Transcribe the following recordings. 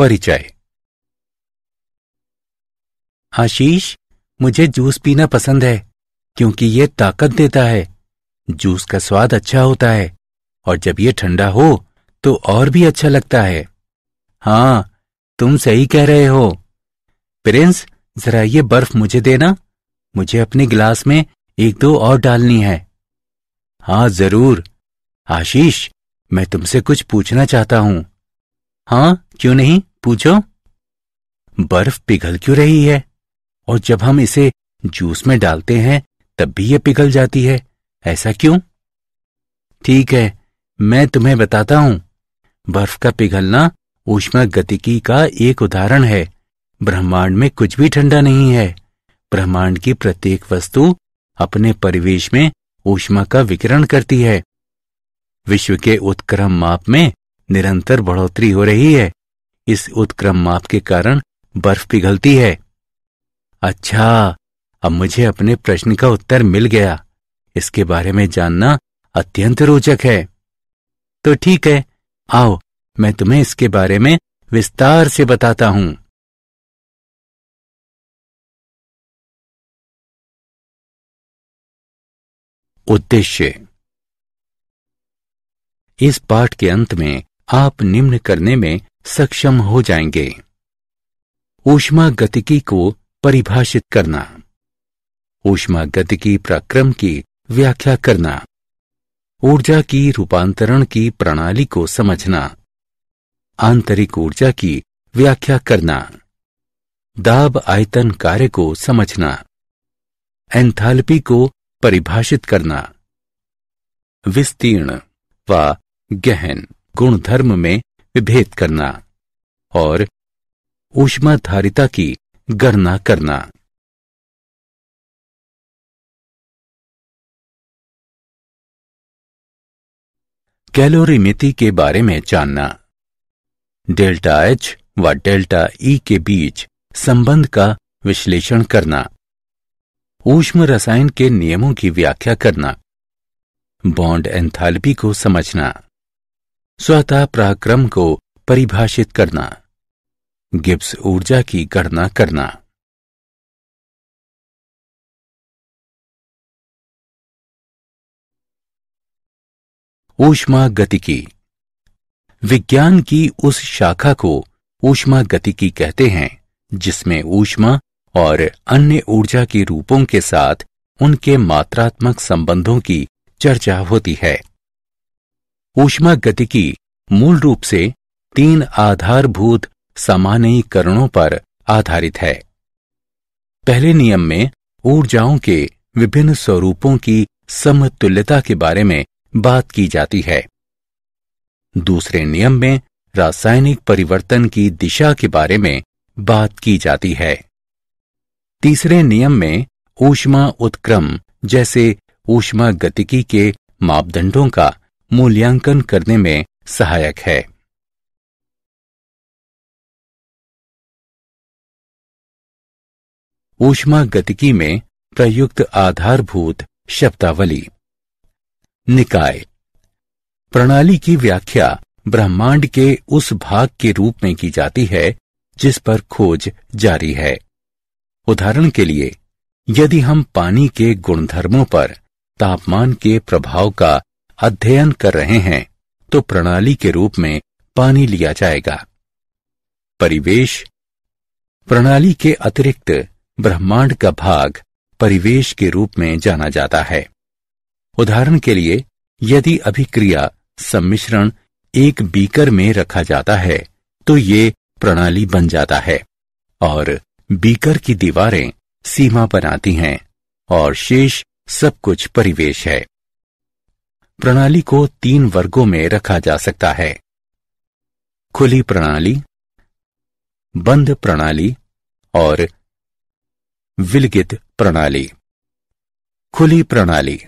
परिचय। आशीष, मुझे जूस पीना पसंद है, क्योंकि ये ताकत देता है। जूस का स्वाद अच्छा होता है, और जब ये ठंडा हो तो और भी अच्छा लगता है। हाँ तुम सही कह रहे हो। प्रिंस, जरा ये बर्फ़ मुझे देना। मुझे अपने गिलास में एक दो और डालनी है। हाँ ज़रूर। आशीष, मैं तुमसे कुछ पूछना चाहता हूँ। हाँ क्यों नहीं? पूछो, बर्फ़ पिघल क्यों रही है? और जब हम इसे जूस में डालते हैं, तब भी ये पिघल जाती है। ऐसा क्यों? ठीक है, मैं तुम्हें बताता हूँ। बर्फ़ का पिघलना ऊष्मा गतिकी का एक उदाहरण है। ब्रह्मांड में कुछ भी ठंडा नहीं है। ब्रह्मांड की प्रत्येक वस्तु अपने परिवेश में ऊष्मा का विकिरण करती है। विश्व के उत्क्रम माप में निरंतर बढ़ोतरी हो रही है। इस उत्क्रम माप के कारण बर्फ़ पिघलती है। अच्छा अब मुझे अपने प्रश्न का उत्तर मिल गया। इसके बारे में जानना अत्यंत रोचक है। तो ठीक है, आओ, मैं तुम्हें इसके बारे में विस्तार से बताता हूँ। उद्देश्य। इस पाठ के अंत में आप निम्न करने में सक्षम हो जाएँगे। ऊष्मा गतिकी को परिभाषित करना। ऊष्मा गतिकी प्रक्रम की व्याख्या करना। ऊर्जा की रूपांतरण की प्रणाली को समझना। आंतरिक ऊर्जा की व्याख्या करना। दाब आयतन कार्य को समझना। एंथैल्पी को परिभाषित करना। विस्तीर्ण व गहन। गुणधर्म में विभेद करना और ऊष्माधारिता की गणना करना। कैलोरीमिति के बारे में जानना। डेल्टा एच व डेल्टा ई के बीच संबंध का विश्लेषण करना। ऊष्म रसायन के नियमों की व्याख्या करना। बॉन्ड एंथैल्पी को समझना। स्वतः पराक्रम को परिभाषित करना। गिब्स ऊर्जा की गणना करना। ऊष्मा गतिकी। विज्ञान की उस शाखा को ऊष्मा गतिकी कहते हैं, जिसमें ऊष्मा और अन्य ऊर्जा के रूपों के साथ उनके मात्रात्मक संबंधों की चर्चा होती है। ऊष्मा गतिकी मूल रूप से तीन आधारभूत सामान्यीकरणों पर आधारित है। पहले नियम में ऊर्जाओं के विभिन्न स्वरूपों की समतुल्यता के बारे में बात की जाती है। दूसरे नियम में रासायनिक परिवर्तन की दिशा के बारे में बात की जाती है। तीसरे नियम में ऊष्मा उत्क्रम जैसे ऊष्मा गतिकी के मापदंडों का मूल्यांकन करने में सहायक है। ऊष्मा गतिकी में प्रयुक्त आधारभूत शब्दावली। निकाय। प्रणाली की व्याख्या ब्रह्मांड के उस भाग के रूप में की जाती है, जिस पर खोज जारी है। उदाहरण के लिए, यदि हम पानी के गुणधर्मों पर तापमान के प्रभाव का अध्ययन कर रहे हैं तो प्रणाली के रूप में पानी लिया जाएगा। परिवेश। प्रणाली के अतिरिक्त ब्रह्मांड का भाग परिवेश के रूप में जाना जाता है। उदाहरण के लिए, यदि अभिक्रिया सम्मिश्रण एक बीकर में रखा जाता है तो ये प्रणाली बन जाता है, और बीकर की दीवारें सीमा बनाती हैं, और शेष सब कुछ परिवेश है। प्रणाली को तीन वर्गों में रखा जा सकता है। खुली प्रणाली, बंद प्रणाली और विलगित प्रणाली। खुली प्रणाली,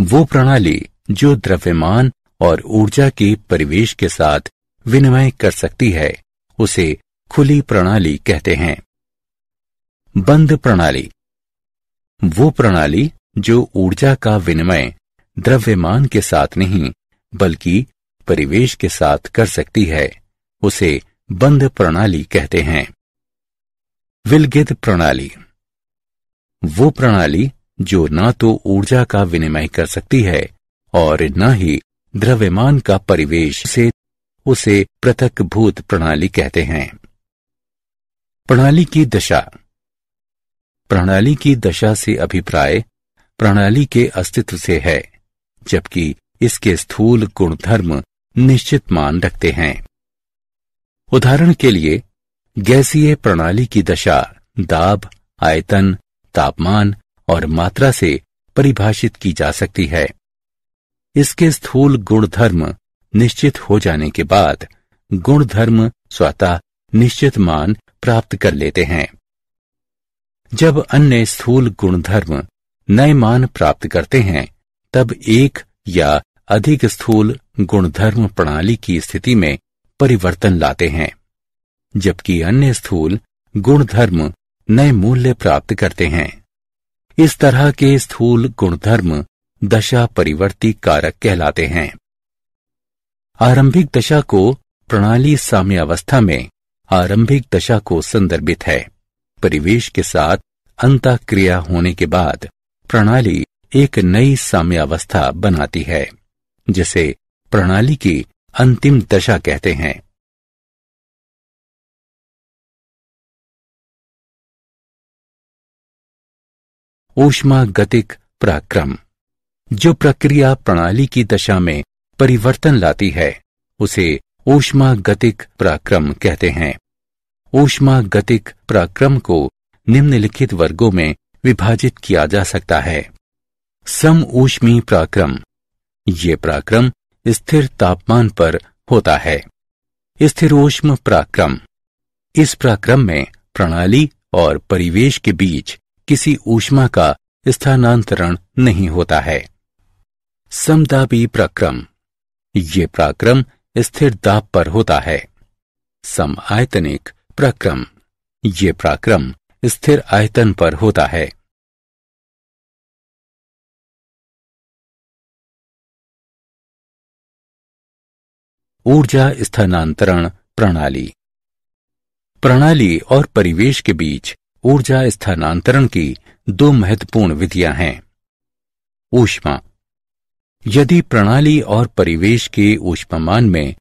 वो प्रणाली जो द्रव्यमान और ऊर्जा के परिवेश के साथ विनिमय कर सकती है, उसे खुली प्रणाली कहते हैं। बंद प्रणाली, वो प्रणाली जो ऊर्जा का विनिमय द्रव्यमान के साथ नहीं, बल्कि परिवेश के साथ कर सकती है, उसे बंद प्रणाली कहते हैं। विलगित प्रणाली। वो प्रणाली जो न तो ऊर्जा का विनिमय कर सकती है, और न ही द्रव्यमान का परिवेश से उसे पृथक भूत प्रणाली कहते हैं। प्रणाली की दशा। प्रणाली की दशा से अभिप्राय प्रणाली के अस्तित्व से है। जबकि इसके स्थूल गुणधर्म निश्चित मान रखते हैं। उदाहरण के लिए, गैसीय प्रणाली की दशा दाब, आयतन, तापमान और मात्रा से परिभाषित की जा सकती है। इसके स्थूल गुणधर्म निश्चित हो जाने के बाद गुणधर्म स्वतः निश्चित मान प्राप्त कर लेते हैं। जब अन्य स्थूल गुणधर्म नए मान प्राप्त करते हैं तब एक या अधिक स्थूल गुणधर्म प्रणाली की स्थिति में परिवर्तन लाते हैं, जबकि अन्य स्थूल गुणधर्म नए मूल्य प्राप्त करते हैं। इस तरह के स्थूल गुणधर्म दशा परिवर्ती कारक कहलाते हैं। आरंभिक दशा को प्रणाली साम्यावस्था में आरंभिक दशा को संदर्भित है। परिवेश के साथ अंत क्रिया होने के बाद प्रणाली एक नई साम्यावस्था बनाती है, जिसे प्रणाली की अंतिम दशा कहते हैं। ऊष्मा गतिक पराक्रम, जो प्रक्रिया प्रणाली की दशा में परिवर्तन लाती है, उसे ऊष्मा गतिक पराक्रम कहते हैं। ऊष्मा गतिक पराक्रम को निम्नलिखित वर्गों में विभाजित किया जा सकता है। सम ऊष्मी पराक्रम। ये पराक्रम स्थिर तापमान पर होता है। स्थिरोष्म पराक्रम। इस पराक्रम में प्रणाली और परिवेश के बीच किसी ऊष्मा का स्थानांतरण नहीं होता है। समदाबी प्रक्रम। ये प्रक्रम स्थिर दाब पर होता है। सम आयतनिक प्रक्रम। ये प्रक्रम स्थिर आयतन पर होता है। ऊर्जा स्थानांतरण प्रणाली। प्रणाली और परिवेश के बीच ऊर्जा स्थानांतरण की दो महत्वपूर्ण विधियाँ हैं। ऊष्मा। यदि प्रणाली और परिवेश के ऊष्मामान में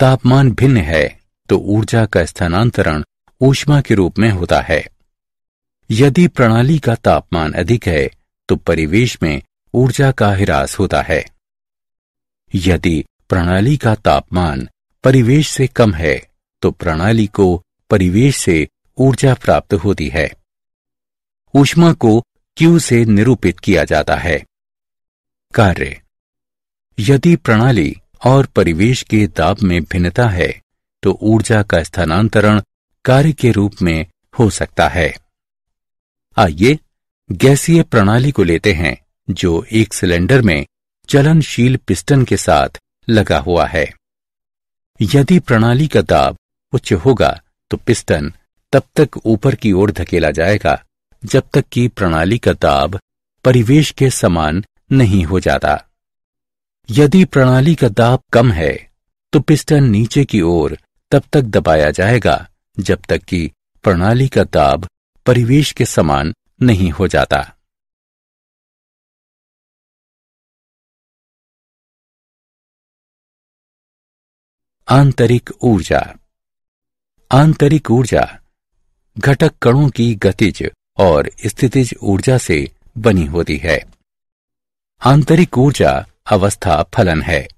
तापमान भिन्न है तो ऊर्जा का स्थानांतरण ऊष्मा के रूप में होता है। यदि प्रणाली का तापमान अधिक है तो परिवेश में ऊर्जा का हिरास होता है। यदि प्रणाली का तापमान परिवेश से कम है तो प्रणाली को परिवेश से ऊर्जा प्राप्त होती है। ऊष्मा को क्यू से निरूपित किया जाता है। कार्य यदि प्रणाली और परिवेश के दाब में भिन्नता है तो ऊर्जा का स्थानांतरण कार्य के रूप में हो सकता है। आइए गैसीय प्रणाली को लेते हैं, जो एक सिलेंडर में चलनशील पिस्टन के साथ लगा हुआ है। यदि प्रणाली का दाब उच्च होगा तो पिस्टन तब तक ऊपर की ओर धकेला जाएगा, जब तक कि प्रणाली का दाब परिवेश के समान नहीं हो जाता। यदि प्रणाली का दाब कम है तो पिस्टन नीचे की ओर तब तक दबाया जाएगा, जब तक कि प्रणाली का दाब परिवेश के समान नहीं हो जाता। आंतरिक ऊर्जा। आंतरिक ऊर्जा घटक कणों की गतिज और स्थितिज ऊर्जा से बनी होती है। आंतरिक ऊर्जा अवस्था फलन है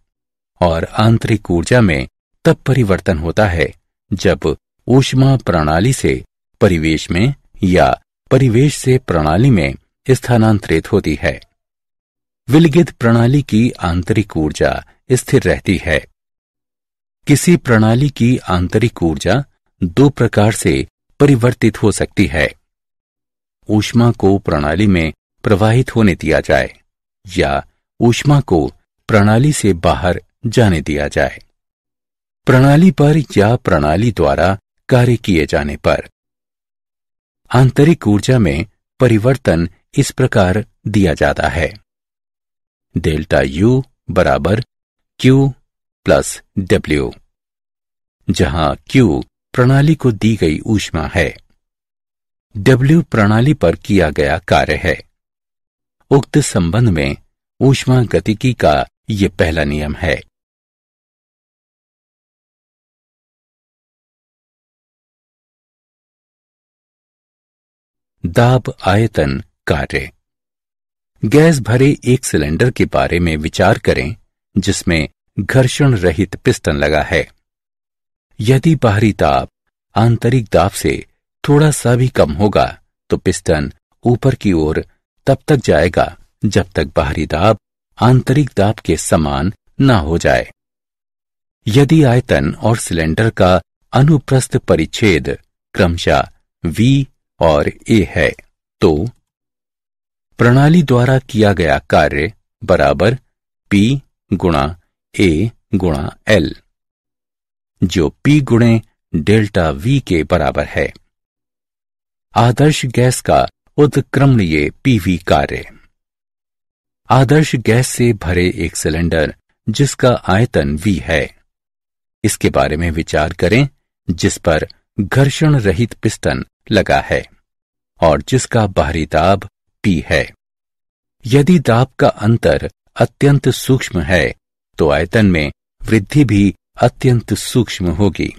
और आंतरिक ऊर्जा में तब परिवर्तन होता है जब ऊष्मा प्रणाली से परिवेश में या परिवेश से प्रणाली में स्थानांतरित होती है। विलगित प्रणाली की आंतरिक ऊर्जा स्थिर रहती है। किसी प्रणाली की आंतरिक ऊर्जा दो प्रकार से परिवर्तित हो सकती है। ऊष्मा को प्रणाली में प्रवाहित होने दिया जाए या ऊष्मा को प्रणाली से बाहर जाने दिया जाए। प्रणाली पर या प्रणाली द्वारा कार्य किए जाने पर। आंतरिक ऊर्जा में परिवर्तन इस प्रकार दिया जाता है। डेल्टा यू बराबर क्यू प्लस डब्ल्यू जहाँ Q प्रणाली को दी गई ऊष्मा है। W प्रणाली पर किया गया कार्य है। उक्त संबंध में ऊष्मा गतिकी का यह पहला नियम है। दाब आयतन कार्य। गैस भरे एक सिलेंडर के बारे में विचार करें, जिसमें घर्षण रहित पिस्टन लगा है। यदि बाहरी ताप आंतरिक दाब से थोड़ा सा भी कम होगा तो पिस्टन ऊपर की ओर तब तक जाएगा जब तक बाहरी दाब आंतरिक दाब के समान न हो जाए। यदि आयतन और सिलेंडर का अनुप्रस्थ परिच्छेद क्रमशः V और A है तो प्रणाली द्वारा किया गया कार्य बराबर P गुणा A गुणा एल जो पी गुणे डेल्टा वी के बराबर है। आदर्श गैस का उत्क्रमणीय पीवी कार्य। आदर्श गैस से भरे एक सिलेंडर, जिसका आयतन वी है। इसके बारे में विचार करें, जिस पर घर्षण रहित पिस्टन लगा है, और जिसका बाहरी दाब पी है। यदि दाब का अंतर अत्यंत सूक्ष्म है तो आयतन में वृद्धि भी अत्यंत सूक्ष्म होगी।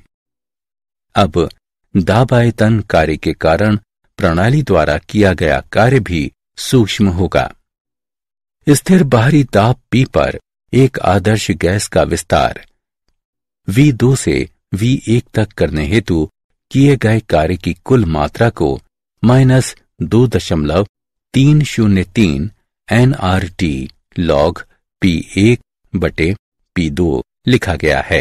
अब दाब आयतन कार्य के कारण प्रणाली द्वारा किया गया कार्य भी सूक्ष्म होगा। स्थिर बाहरी दाब पी पर एक आदर्श गैस का विस्तार V2 से V1 तक करने हेतु किए गए कार्य की कुल मात्रा को माइनस दो दशमलव तीन शून्य तीन N R T log P एक बटे पी दो लिखा गया है।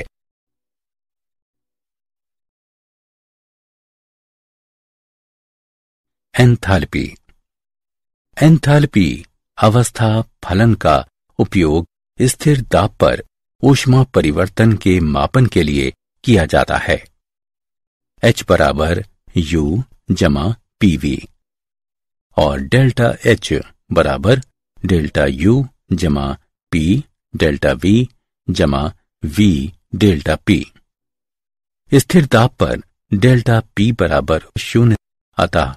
एंथैल्पी। एंथैल्पी अवस्था फलन का उपयोग स्थिर दाब पर ऊष्मा परिवर्तन के मापन के लिए किया जाता है। एच बराबर यू जमा पीवी और डेल्टा एच बराबर डेल्टा यू जमा P डेल्टा वी जमा वी डेल्टा पी स्थिर दाब पर डेल्टा पी बराबर शून्य, अतः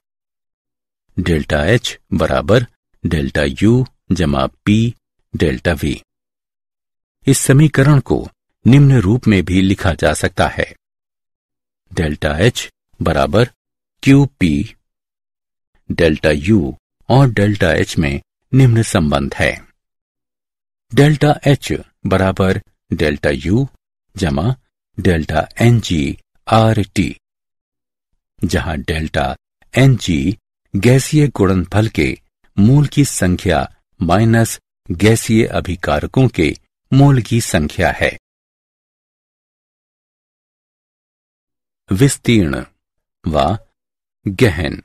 डेल्टा एच बराबर डेल्टा यू जमा पी डेल्टा वी इस समीकरण को निम्न रूप में भी लिखा जा सकता है। डेल्टा एच बराबर क्यू पी डेल्टा यू और डेल्टा एच में निम्न संबंध है। डेल्टा एच बराबर डेल्टा यू जमा delta N G R T जहाँ डेल्टा एन जी गैसीय गुणनफल के मूल की संख्या माइनस गैसीय अभिकारकों के मूल की संख्या है। विस्तीर्ण व गहन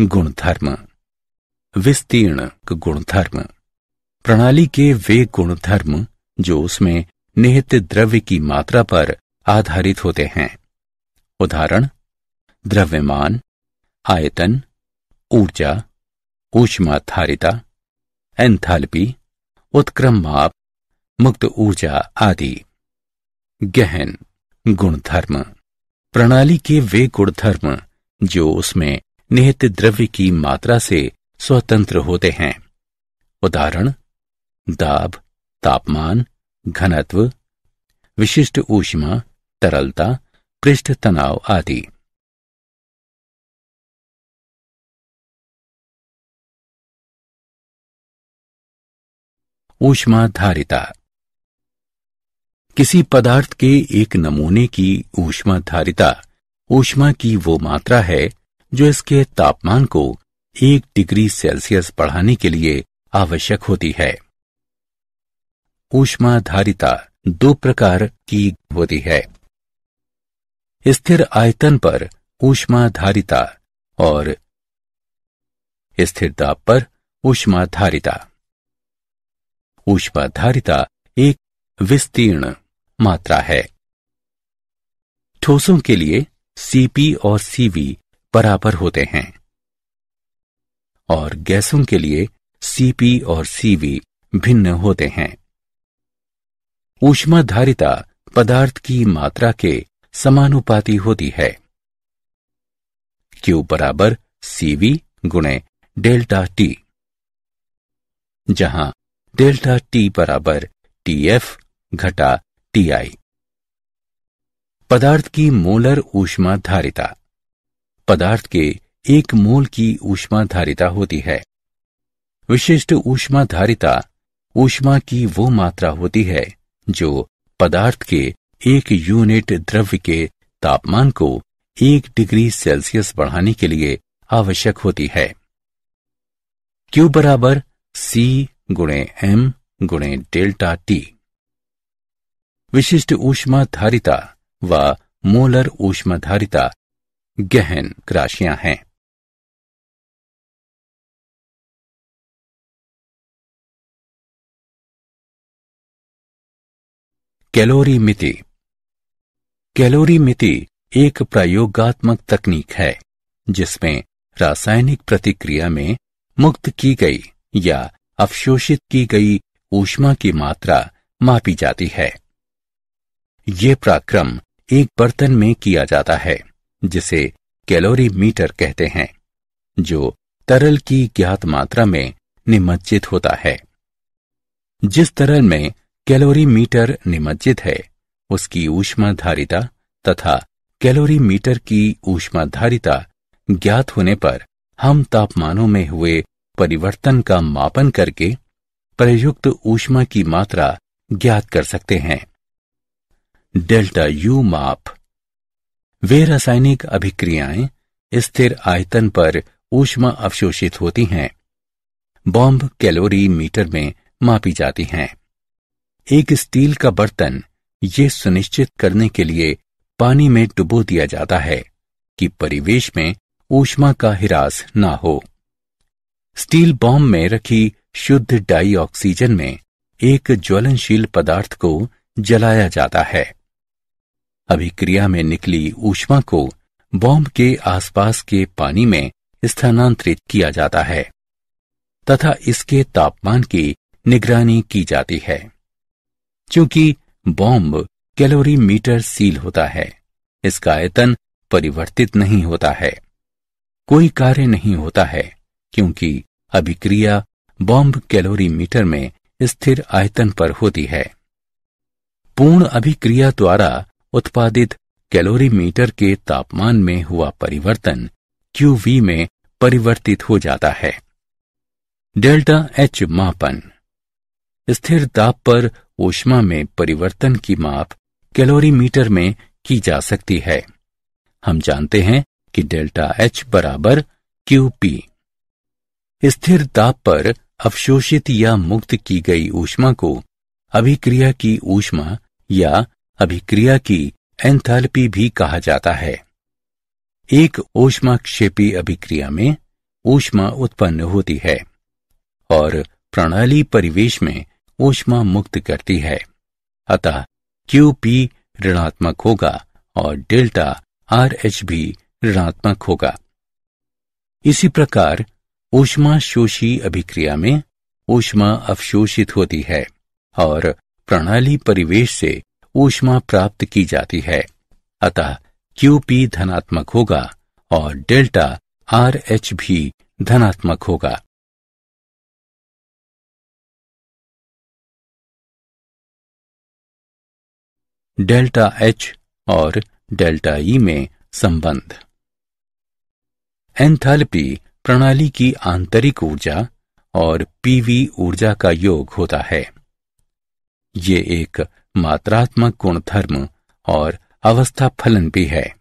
गुणधर्म। विस्तीर्ण गुणधर्म। प्रणाली के वे गुणधर्म, जो उसमें निहित द्रव्य की मात्रा पर आधारित होते हैं। उदाहरण, द्रव्यमान, आयतन, ऊर्जा, ऊष्माधारिता, एंथैल्पी, उत्क्रम माप, मुक्त ऊर्जा आदि। गहन गुणधर्म, प्रणाली के वे गुणधर्म, जो उसमें निहित द्रव्य की मात्रा से स्वतंत्र होते हैं। उदाहरण दाब, तापमान, घनत्व, विशिष्ट ऊष्मा, तरलता, पृष्ठ तनाव आदि। ऊष्माधारिता। किसी पदार्थ के एक नमूने की ऊष्माधारिता, ऊष्मा की वो मात्रा है जो इसके तापमान को एक डिग्री सेल्सियस बढ़ाने के लिए आवश्यक होती है। ऊष्माधारिता दो प्रकार की होती है। स्थिर आयतन पर ऊष्माधारिता और स्थिर दाब पर ऊष्माधारिता। ऊष्माधारिता एक विस्तीर्ण मात्रा है। ठोसों के लिए सीपी और सीवी बराबर होते हैं और गैसों के लिए सीपी और सीवी भिन्न होते हैं। ऊष्माधारिता पदार्थ की मात्रा के समानुपाती होती है। क्यू बराबर सीवी गुणे डेल्टा टी जहाँ डेल्टा टी बराबर टी एफ़ घटा टी आई पदार्थ की मोलर ऊष्मा धारिता पदार्थ के एक मोल की ऊष्मा धारिता होती है। विशिष्ट ऊष्मा धारिता ऊष्मा की वो मात्रा होती है जो पदार्थ के एक यूनिट द्रव्य के तापमान को एक डिग्री सेल्सियस बढ़ाने के लिए आवश्यक होती है। क्यू बराबर सी गुणे एम गुणे डेल्टा टी विशिष्ट ऊष्मा धारिता व मोलर ऊष्मा धारिता गहन राशियाँ हैं। कैलोरी मिति। कैलोरी मिति एक प्रयोगात्मक तकनीक है, जिसमें रासायनिक प्रतिक्रिया में मुक्त की गई या अवशोषित की गई ऊष्मा की मात्रा मापी जाती है। ये पराक्रम एक बर्तन में किया जाता है, जिसे कैलोरी मीटर कहते हैं, जो तरल की ज्ञात मात्रा में निमज्जित होता है। जिस तरल में कैलोरी मीटर निमज्जित है। उसकी ऊष्मा धारिता तथा कैलोरी मीटर की ऊष्मा धारिता ज्ञात होने पर हम तापमानों में हुए परिवर्तन का मापन करके प्रयुक्त ऊष्मा की मात्रा ज्ञात कर सकते हैं। डेल्टा यू माप। वे रासायनिक अभिक्रियाएँ स्थिर आयतन पर ऊष्मा अवशोषित होती हैं। बॉम्ब कैलोरी मीटर में मापी जाती हैं। एक स्टील का बर्तन ये सुनिश्चित करने के लिए पानी में डुबो दिया जाता है कि परिवेश में ऊष्मा का हिरास ना हो। स्टील बॉम्ब में रखी शुद्ध डाई ऑक्सीजन में एक ज्वलनशील पदार्थ को जलाया जाता है। अभिक्रिया में निकली ऊष्मा को बॉम्ब के आसपास के पानी में स्थानांतरित किया जाता है तथा इसके तापमान की निगरानी की जाती है। क्योंकि बॉम्ब कैलोरी मीटर सील होता है, इसका आयतन परिवर्तित नहीं होता है। कोई कार्य नहीं होता है, क्योंकि अभिक्रिया बॉम्ब कैलोरी मीटर में स्थिर आयतन पर होती है। पूर्ण अभिक्रिया द्वारा उत्पादित कैलोरी मीटर के तापमान में हुआ परिवर्तन क्यूवी में परिवर्तित हो जाता है। डेल्टा एच मापन। स्थिर ताप पर ऊष्मा में परिवर्तन की माप कैलोरीमीटर में की जा सकती है। हम जानते हैं कि डेल्टा एच बराबर क्यू पी। स्थिर ताप पर अवशोषित या मुक्त की गई ऊष्मा को अभिक्रिया की ऊष्मा या अभिक्रिया की एंथैल्पी भी कहा जाता है। एक ऊष्माक्षेपी अभिक्रिया में ऊष्मा उत्पन्न होती है और प्रणाली परिवेश में ऊष्मा मुक्त करती है। अतः क्यू पी ऋणात्मक होगा और डेल्टा आर एच भी ऋणात्मक होगा। इसी प्रकार ऊष्मा शोषी अभिक्रिया में ऊष्मा अवशोषित होती है और प्रणाली परिवेश से ऊष्मा प्राप्त की जाती है। अतः क्यूपी धनात्मक होगा और डेल्टा आर एच भी धनात्मक होगा। डेल्टा एच और डेल्टा ई में संबंध। एंथैल्पी प्रणाली की आंतरिक ऊर्जा और पीवी ऊर्जा का योग होता है। ये एक मात्रात्मक गुणधर्म और अवस्था फलन भी है।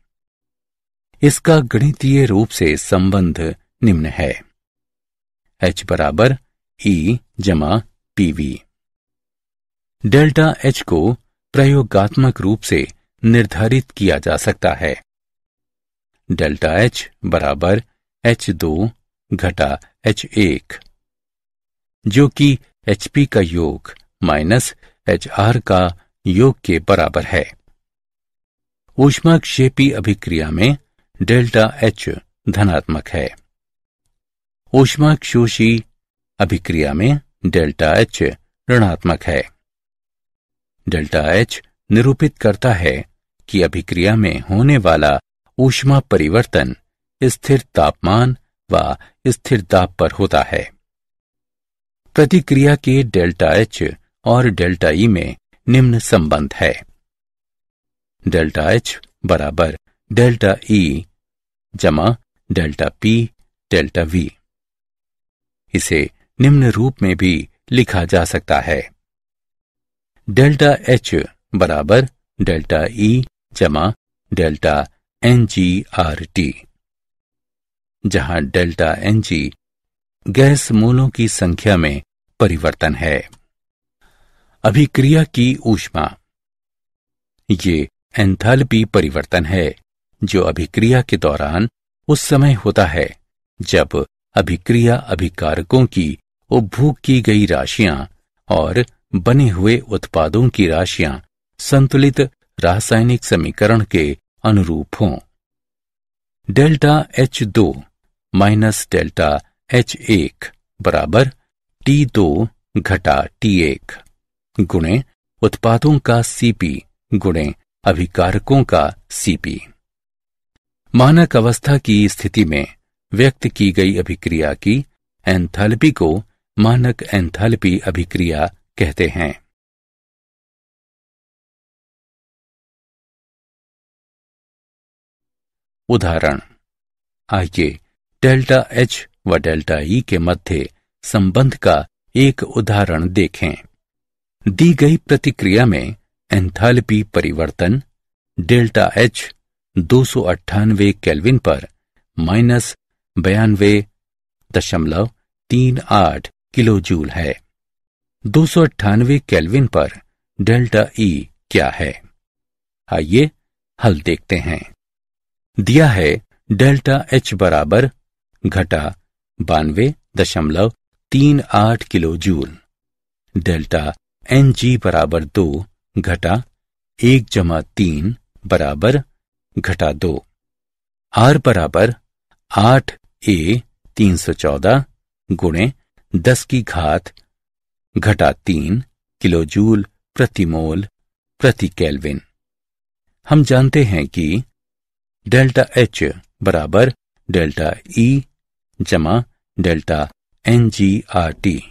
इसका गणितीय रूप से संबंध निम्न है। एच बराबर ई जमा पीवी। डेल्टा एच को प्रयोगात्मक रूप से निर्धारित किया जा सकता है। डेल्टा एच बराबर एच दो घटा एच एक, जो कि एचपी का योग माइनस एच आर का योग के बराबर है। ऊष्माक्षेपी अभिक्रिया में डेल्टा एच धनात्मक है। ऊष्माक्षोषी अभिक्रिया में डेल्टा एच ऋणात्मक है। डेल्टा एच निरूपित करता है कि अभिक्रिया में होने वाला ऊष्मा परिवर्तन स्थिर तापमान व स्थिर दाब पर होता है। प्रतिक्रिया के डेल्टा एच और डेल्टा ई में निम्न संबंध है। डेल्टा एच बराबर डेल्टा ई जमा डेल्टा पी डेल्टा वी। इसे निम्न रूप में भी लिखा जा सकता है। डेल्टा एच बराबर डेल्टा ई जमा delta N G R T जहाँ डेल्टा एन जी गैस मूलों की संख्या में परिवर्तन है। अभिक्रिया की ऊष्मा। ये एंथैल्पी परिवर्तन है, जो अभिक्रिया के दौरान उस समय होता है, जब अभिक्रिया अभिकारकों की उपभोग की गई राशियाँ और बने हुए उत्पादों की राशियाँ संतुलित रासायनिक समीकरण के अनुरूप हों। डेल्टा एच दो माइनस डेल्टा एच एक बराबर टी दो घटा टी एक गुणे उत्पादों का सीपी गुणे अभिकारकों का सीपी। मानक अवस्था की स्थिति में व्यक्त की गई अभिक्रिया की एंथैल्पी को मानक एंथैल्पी अभिक्रिया कहते हैं। उदाहरण, आइए डेल्टा एच व डेल्टा ई के मध्य संबंध का एक उदाहरण देखें। दी गई प्रतिक्रिया में एंथैल्पी परिवर्तन डेल्टा एच दो सौ अट्ठानवे केल्विन पर माइनस बयानवे दशमलव तीन आठ किलो जूल है। दो सौ अट्ठानवे केल्विन पर डेल्टा ई क्या है? आइए, हल देखते हैं। दिया है डेल्टा एच बराबर घटा बानवे दशमलव तीन आठ kilo joule. Delta N G बराबर दो घटा एक जमा तीन बराबर घटा दो। आर बराबर आठ ए तीन सौ चौदह गुणे दस की घात घटा तीन किलोजूल प्रति मोल प्रति केल्विन। हम जानते हैं कि डेल्टा एच बराबर डेल्टा ई जमा delta N G R T.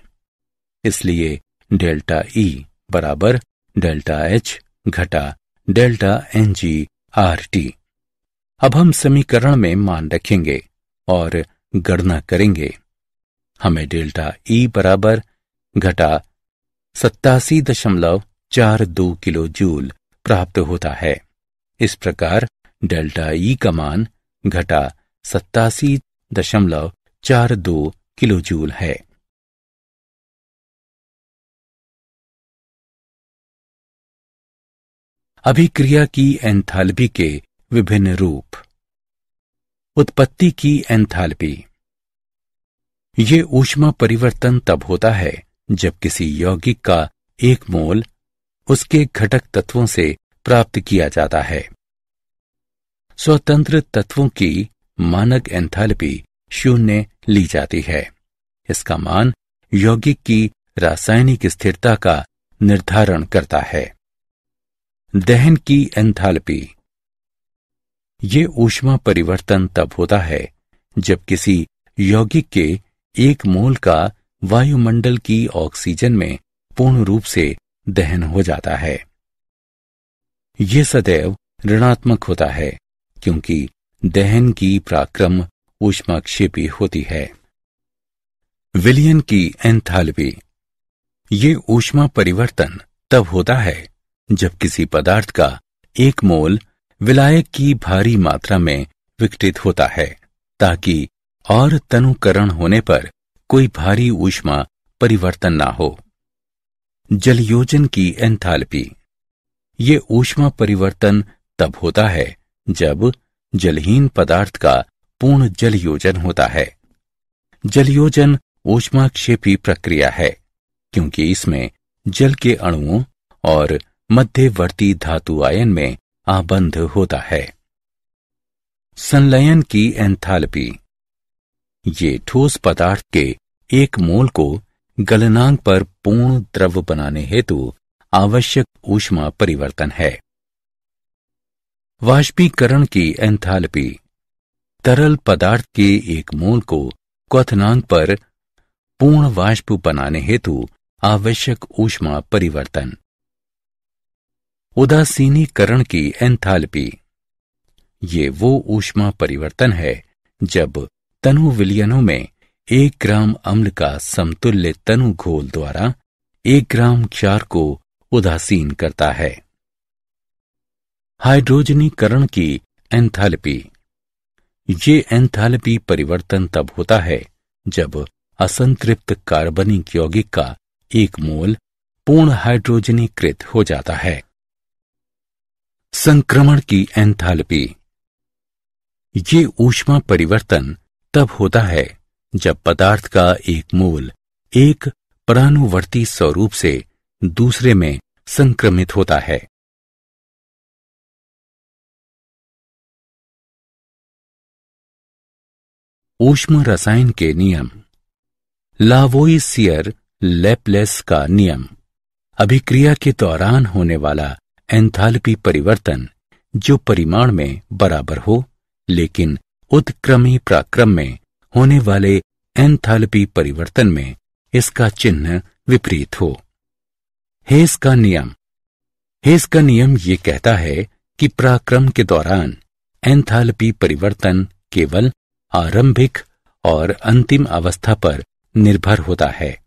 इसलिए डेल्टा ई बराबर डेल्टा एच घटा delta N G R T. अब हम समीकरण में मान रखेंगे और गणना करेंगे। हमें डेल्टा ई बराबर घटा सत्तासी दशमलव चार दो किलो जूल प्राप्त होता है। इस प्रकार डेल्टा ई का मान घटा सत्तासी दशमलव चार दो किलो जूल है। अभिक्रिया की एंथैल्पी के विभिन्न रूप। उत्पत्ति की एंथैल्पी। ये ऊष्मा परिवर्तन तब होता है जब किसी यौगिक का एक मोल उसके घटक तत्वों से प्राप्त किया जाता है। स्वतंत्र तत्वों की मानक एंथैल्पी शून्य ली जाती है। इसका मान यौगिक की रासायनिक स्थिरता का निर्धारण करता है। दहन की एंथैल्पी। ये ऊष्मा परिवर्तन तब होता है जब किसी यौगिक के एक मोल का वायुमंडल की ऑक्सीजन में पूर्ण रूप से दहन हो जाता है। यह सदैव ऋणात्मक होता है, क्योंकि दहन की पराक्रम ऊष्माक्षेपी होती है। विलियन की एंथैल्पी। ये ऊष्मा परिवर्तन तब होता है जब किसी पदार्थ का एक मोल विलायक की भारी मात्रा में विकटित होता है, ताकि और तनुकरण होने पर कोई भारी ऊष्मा परिवर्तन ना हो। जलयोजन की एंथैल्पी। ये ऊष्मा परिवर्तन तब होता है जब जलहीन पदार्थ का पूर्ण जलयोजन होता है। जलयोजन ऊष्माक्षेपी प्रक्रिया है, क्योंकि इसमें जल के अणुओं और मध्यवर्ती धातु आयन में आबंध होता है। संलयन की एंथैल्पी। ये ठोस पदार्थ के एक मोल को गलनांक पर पूर्ण द्रव बनाने हेतु आवश्यक ऊष्मा परिवर्तन है। वाष्पीकरण की एंथैल्पी तरल पदार्थ के एक मोल को क्वथनांक पर पूर्ण वाष्प बनाने हेतु आवश्यक ऊष्मा परिवर्तन। उदासीनीकरण की एंथैल्पी। ये वो ऊष्मा परिवर्तन है जब तनु विलियनों में एक ग्राम अम्ल का समतुल्य तनु घोल द्वारा एक ग्राम क्षार को उदासीन करता है। हाइड्रोजनीकरण की एंथैल्पी। ये एंथैल्पी परिवर्तन तब होता है जब असंतृप्त कार्बनिक यौगिक का एक मोल पूर्ण हाइड्रोजनीकृत हो जाता है। संक्रमण की एंथैल्पी। ये ऊष्मा परिवर्तन तब होता है जब पदार्थ का एक मूल एक परानुवर्ती स्वरूप से दूसरे में संक्रमित होता है। ऊष्म रसायन के नियम। लावोइसियर लेपलेस का नियम। अभिक्रिया के दौरान होने वाला एंथैल्पी परिवर्तन जो परिमाण में बराबर हो, लेकिन उत्क्रमी प्राक्रम में होने वाले एंथैल्पी परिवर्तन में इसका चिन्ह विपरीत हो। हेस का नियम। हेस का नियम ये कहता है कि पराक्रम के दौरान एंथैल्पी परिवर्तन केवल आरंभिक और अंतिम अवस्था पर निर्भर होता है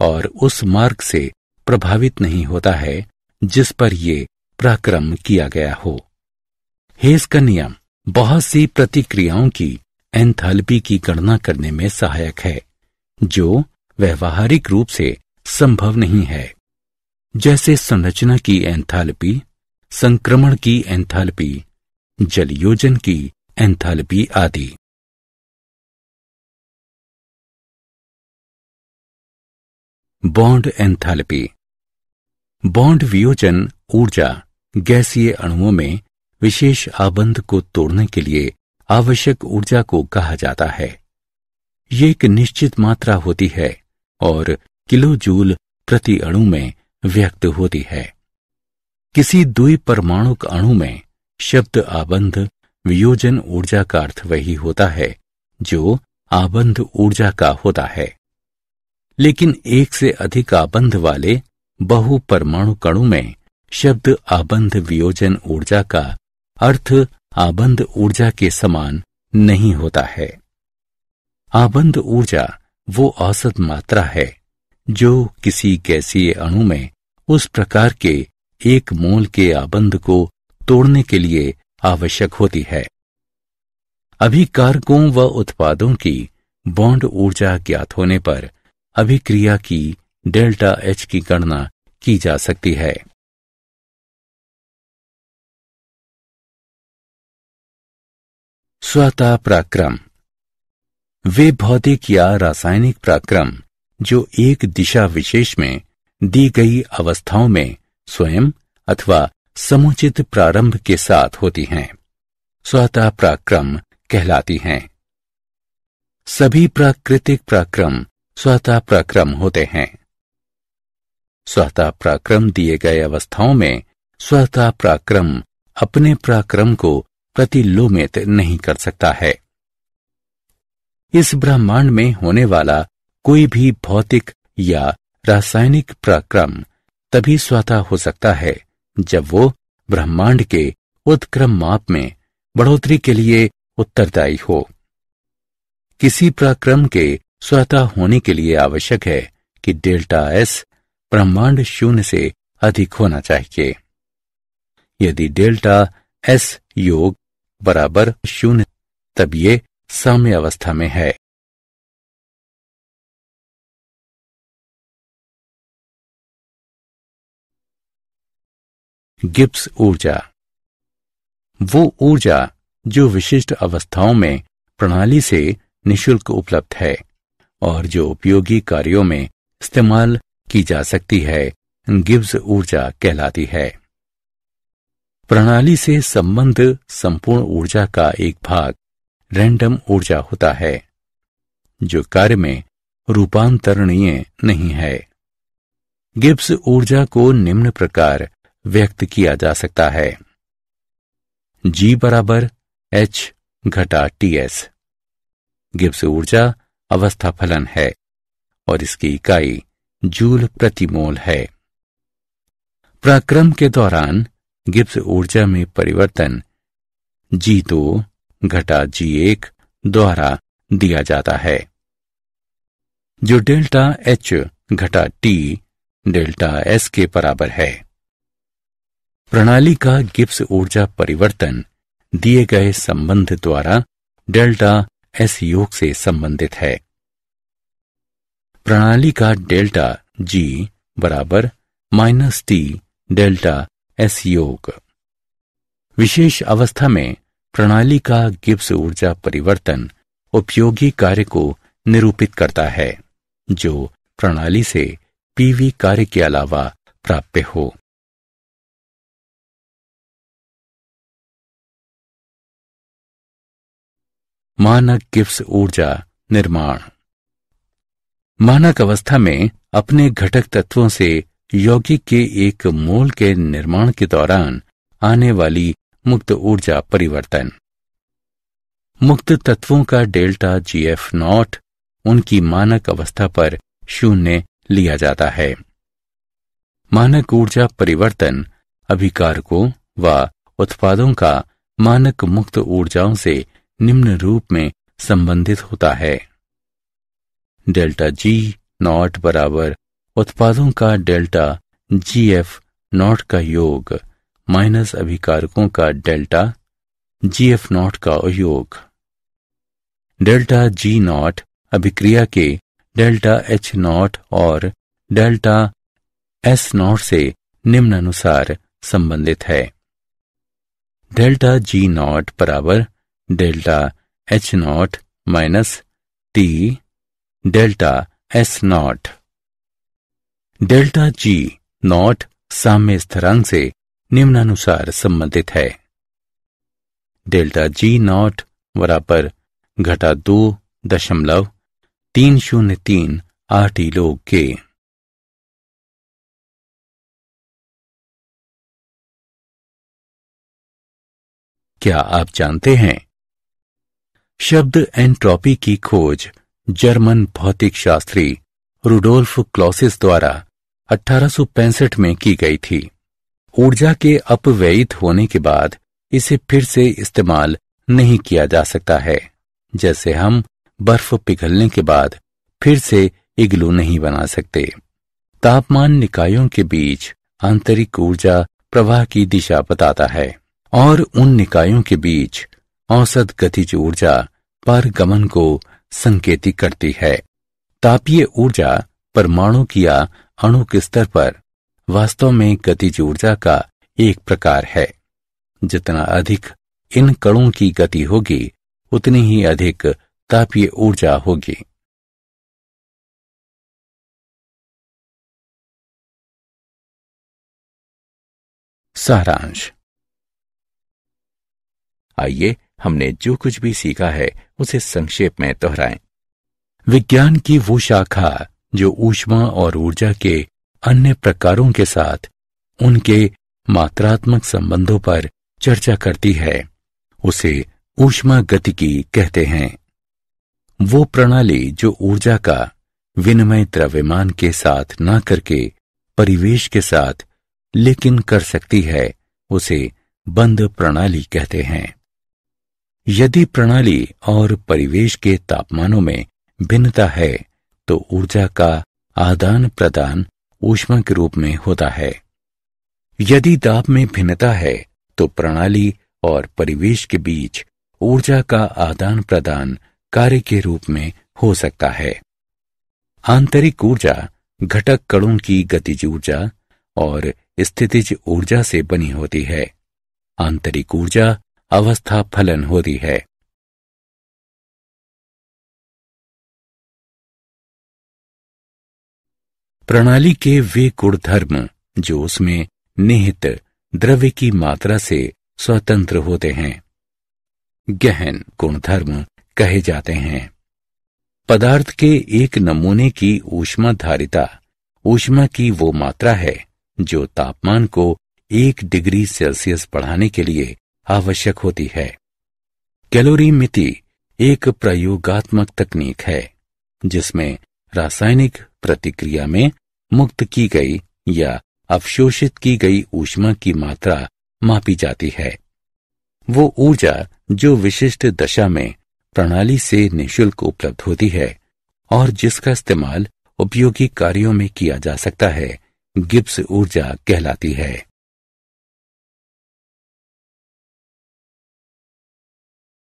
और उस मार्ग से प्रभावित नहीं होता है जिस पर ये पराक्रम किया गया हो। हेस का नियम। बहुत सी प्रतिक्रियाओं की, एंथैल्पी की गणना करने में सहायक है, जो व्यवहारिक रूप से संभव नहीं है। जैसे संरचना की एंथैल्पी, संक्रमण की एंथैल्पी, जलयोजन की एंथैल्पी आदि। Bond enthalpy. बॉन्ड वियोजन ऊर्जा गैसीय अणुओं में विशेष आबंध को तोड़ने के लिए आवश्यक ऊर्जा को कहा जाता है। ये एक निश्चित मात्रा होती है और किलो जूल प्रति अणु में व्यक्त होती है। किसी दुई परमाणुक अणु में शब्द आबंध वियोजन ऊर्जा का अर्थ वही होता है, जो आबंध ऊर्जा का होता है। लेकिन एक से अधिक आबंध वाले बहु परमाणु कणु में शब्द आबंध वियोजन ऊर्जा का अर्थ आबंध ऊर्जा के समान नहीं होता है। आबंध ऊर्जा वो औसत मात्रा है जो किसी गैसीय अणु में उस प्रकार के एक मोल के आबंध को तोड़ने के लिए आवश्यक होती है। अभिकारकों व उत्पादों की बॉन्ड ऊर्जा ज्ञात होने पर अभिक्रिया की डेल्टा एच की गणना की जा सकती है। स्वतः पराक्रम। वे भौतिक या रासायनिक पराक्रम, जो एक दिशा विशेष में दी गई अवस्थाओं में स्वयं अथवा समुचित प्रारंभ के साथ होती हैं। स्वतः पराक्रम कहलाती हैं। सभी प्राकृतिक पराक्रम स्वतः पराक्रम होते हैं। स्वतः पराक्रम दिए गए अवस्थाओं में स्वतः पराक्रम अपने पराक्रम को प्रतिलोमित नहीं कर सकता है। इस ब्रह्मांड में होने वाला कोई भी भौतिक या रासायनिक पराक्रम तभी स्वतः हो सकता है, जब वो ब्रह्मांड के उत्क्रम माप में बढ़ोतरी के लिए उत्तरदायी हो। किसी पराक्रम के स्वतः होने के लिए आवश्यक है कि डेल्टा एस ब्रह्मांड शून्य से अधिक होना चाहिए। यदि डेल्टा एस योग बराबर शून्य, तब ये साम्य अवस्था में है। गिब्स ऊर्जा। वो ऊर्जा जो विशिष्ट अवस्थाओं में प्रणाली से निशुल्क उपलब्ध है और जो उपयोगी कार्यों में इस्तेमाल की जा सकती है, गिब्स ऊर्जा कहलाती है। प्रणाली से संबंध संपूर्ण ऊर्जा का एक भाग रैंडम ऊर्जा होता है, जो कार्य में रूपांतरणीय नहीं है। गिब्स ऊर्जा को निम्न प्रकार व्यक्त किया जा सकता है। जी बराबर एच घटा टी एस गिब्स ऊर्जा अवस्था फलन है और इसकी इकाई जूल प्रति मोल है। पराक्रम के दौरान गिब्स ऊर्जा में परिवर्तन। जी दो घटा जी एक द्वारा दिया जाता है। जो डेल्टा एच घटा टी डेल्टा एस के बराबर है। प्रणाली का गिब्स ऊर्जा परिवर्तन दिए गए संबंध द्वारा डेल्टा एस योग से संबंधित है। प्रणाली का डेल्टा जी बराबर माइनस टी डेल्टा एस योग। विशेष अवस्था में प्रणाली का गिब्स ऊर्जा परिवर्तन उपयोगी कार्य को निरूपित करता है, जो प्रणाली से पीवी कार्य के अलावा प्राप्य हो। मानक गिफ्स ऊर्जा निर्माण। मानक अवस्था में अपने घटक तत्वों से यौगिक के एक मोल के निर्माण के दौरान आने वाली मुक्त ऊर्जा परिवर्तन। मुक्त तत्वों का डेल्टा जीएफ नॉट उनकी मानक अवस्था पर शून्य लिया जाता है। मानक ऊर्जा परिवर्तन अभिकारकों व उत्पादों का मानक मुक्त ऊर्जाओं से निम्न रूप में संबंधित होता है। डेल्टा जी नॉट बराबर उत्पादों का डेल्टा जी एफ़ नॉट का योग माइनस अभिकारकों का डेल्टा जी एफ़ नॉट का योग। डेल्टा जी नॉट अभिक्रिया के डेल्टा एच नॉट और डेल्टा एस नॉट से निम्नानुसार संबंधित है। डेल्टा जी नॉट बराबर delta H nought minus T delta S nought delta G nought साम्य स्थिरांक से निम्नानुसार संबंधित है। डेल्टा जी नॉट बराबर घटा दो दशमलव तीन शून्य तीन आठ लोग के क्या आप जानते हैं? शब्द एंट्रोपी की खोज जर्मन भौतिक शास्त्री रुडोल्फ क्लॉसिस द्वारा 1865 में की गई थी। ऊर्जा के अपव्ययित होने के बाद इसे फिर से इस्तेमाल नहीं किया जा सकता है। जैसे हम बर्फ़ पिघलने के बाद फिर से इग्लू नहीं बना सकते। तापमान निकायों के बीच आंतरिक ऊर्जा प्रवाह की दिशा बताता है और उन निकायों के बीच औसत गतिज ऊर्जा पर गमन को संकेतित करती है। तापीय ऊर्जा परमाणु किया अणु के स्तर पर वास्तव में गतिज ऊर्जा का एक प्रकार है। जितना अधिक इन कणों की गति होगी, उतनी ही अधिक तापीय ऊर्जा होगी। सारांश। आइए हमने जो कुछ भी सीखा है, उसे संक्षेप में दोहराएँ। विज्ञान की वो शाखा जो ऊष्मा और ऊर्जा के अन्य प्रकारों के साथ उनके मात्रात्मक संबंधों पर चर्चा करती है, उसे ऊष्मा गतिकी कहते हैं। वो प्रणाली जो ऊर्जा का विनिमय द्रव्यमान के साथ न करके परिवेश के साथ लेकिन कर सकती है, उसे बंद प्रणाली कहते हैं। यदि प्रणाली और परिवेश के तापमानों में भिन्नता है तो ऊर्जा का आदान प्रदान ऊष्मा के रूप में होता है। यदि दाब में भिन्नता है तो प्रणाली और परिवेश के बीच ऊर्जा का आदान प्रदान कार्य के रूप में हो सकता है। आंतरिक ऊर्जा घटक कणों की गतिज ऊर्जा और स्थितिज ऊर्जा से बनी होती है। आंतरिक ऊर्जा अवस्था फलन होती है। प्रणाली के वे गुणधर्म जो उसमें निहित द्रव्य की मात्रा से स्वतंत्र होते हैं, गहन गुणधर्म कहे जाते हैं। पदार्थ के एक नमूने की ऊष्मा धारिता ऊष्मा की वो मात्रा है जो तापमान को एक डिग्री सेल्सियस बढ़ाने के लिए आवश्यक होती है। कैलोरी मिति एक प्रयोगात्मक तकनीक है, जिसमें रासायनिक प्रतिक्रिया में मुक्त की गई या अवशोषित की गई ऊष्मा की मात्रा मापी जाती है। वो ऊर्जा जो विशिष्ट दशा में प्रणाली से निशुल्क उपलब्ध होती है और जिसका इस्तेमाल उपयोगी कार्यों में किया जा सकता है, गिब्स ऊर्जा कहलाती है।